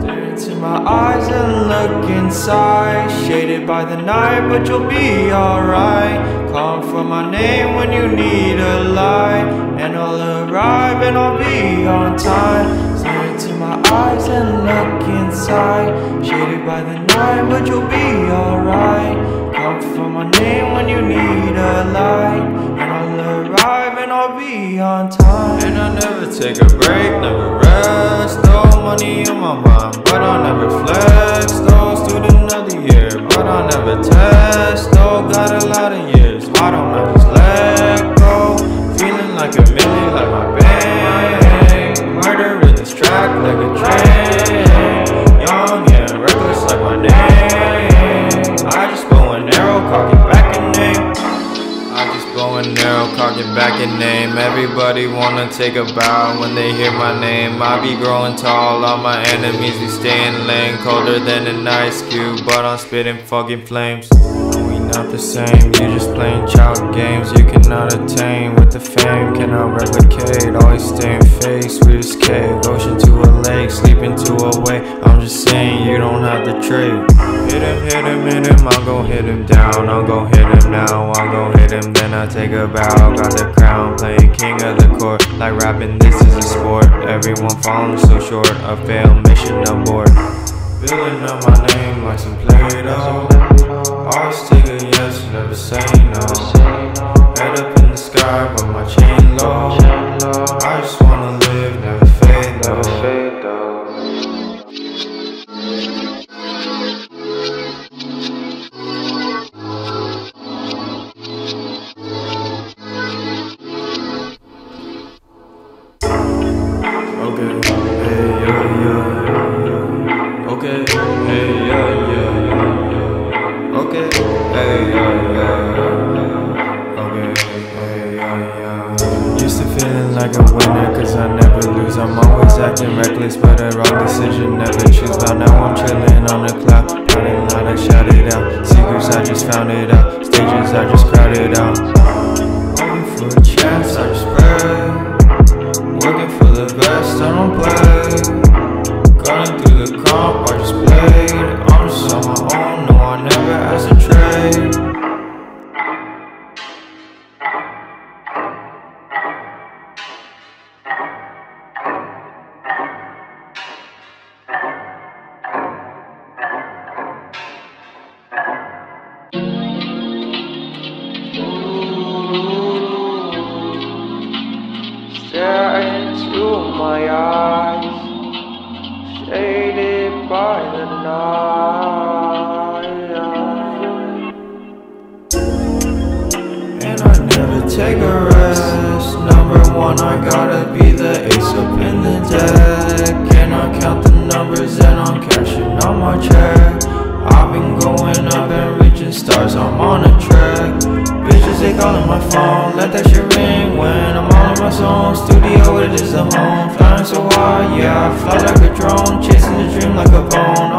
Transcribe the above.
Stare into my eyes and look inside. Shaded by the night, but you'll be alright. Call for my name when you need a light. And I'll arrive and I'll be on time. Stare into my eyes and look inside. Shaded by the night, but you'll be alright. Call for my name when you need a light. And I'll arrive and I'll be on time. And I never take a break, never rest. No money on my mind, but I'll never flex. No student of the year, but I'll never test. No, got a lot of years, why don't I just let go? Feeling like a million, like my bank. Murder in this track, like a train. Young and reckless, like my name. Cock back in name. Everybody wanna take a bow when they hear my name. I be growing tall, all my enemies be staying lame. Colder than an ice cube, but I'm spitting fucking flames. We not the same, you just playing child games you cannot attain. With the fame, cannot replicate. Always stay in face, sweetest cave. Ocean to a lake, sleep into a way. I'm just saying, you don't have the trade. Hit him, hit him, I'm gon' hit him down. I'm gon' hit him now, I'm gon' hit him, then I take a bow. Got the crown, playing king of the court. Like rapping, this is a sport. Everyone falling so short, a failed mission abort. Building up my name like some Play-Doh. Always take a yes, never say like a winner, cause I never lose. I'm always acting reckless, but a wrong decision never choose. But now I'm chilling on a cloud. Parting loud, I shout it out. Secrets, I just found it out. Stages, I just crowded out. Hoping for a chance, I just my eyes, shaded by the night. And I never take a rest. Number one, I gotta be the ace up in the deck. And I count the numbers and I'm cashing on my check. I've been going up and reaching stars, I'm on a track. Bitches, they calling my phone, let that shit ring when I'm zone. Studio, it is a home. Flying so high, yeah, I fly like a drone. Chasing the dream like a bone.